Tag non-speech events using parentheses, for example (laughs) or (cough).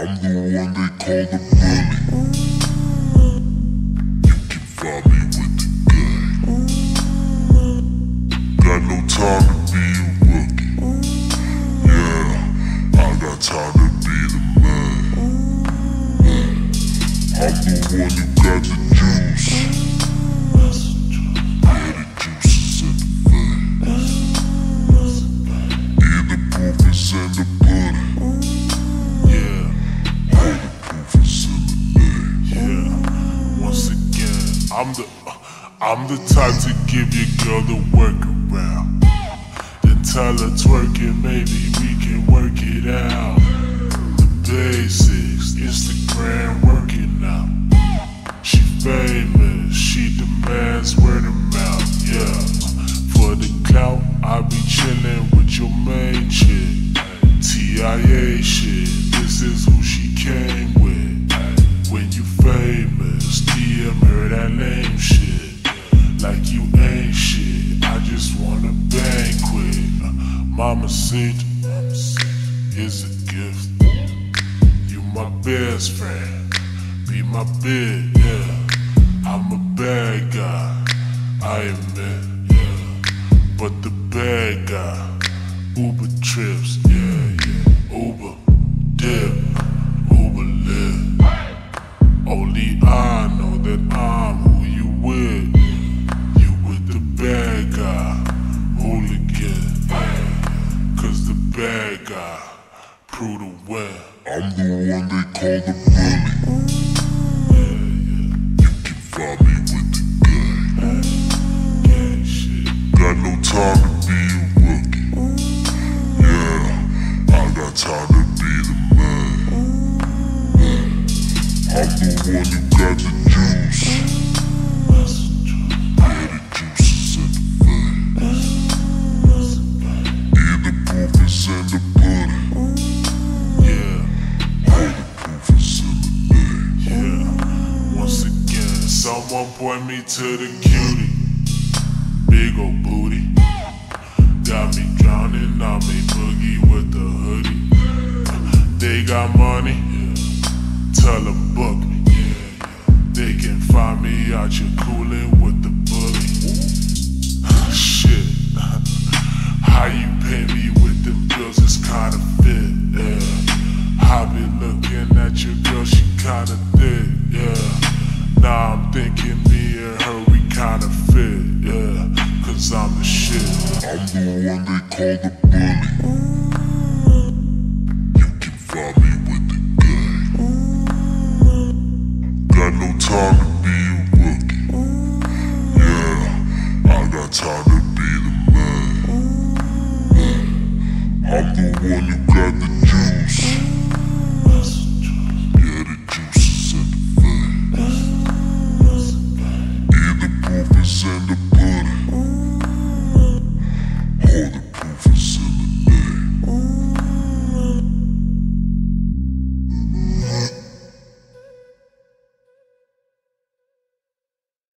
I'm the one they call the bully. You can find me with the gang. Got no time to be a rookie. Yeah, I got time to be the man. I'm the one who got the I'm the type to give your girl the workaround. Then tell her twerk it, maybe we can work it out. Mama said, is a gift. You my best friend, be my bid, yeah. I'm a bad guy, I admit, yeah. But the bad guy, Uber trips, yeah, yeah. Uber dip, Uber live. Only I know that I'm I'm the one they call the bully. You can find me with the gang. Got no time to be a rookie. Yeah, I got time to be the man. I'm the one who got the juice. Someone point me to the cutie. Big ol' booty. Got me drowning I'm a boogie with the hoodie. They got money. Tell them book me. They can find me out your coolin' with the bully. Shit. (laughs) How you pay me thinking me and her, we kinda fit, yeah. Cause I'm the shit. I'm the one they call the bully. You can find me with the gang. Got no time to be a rookie. Yeah, I got time to be the man. I'm the one who got the juice.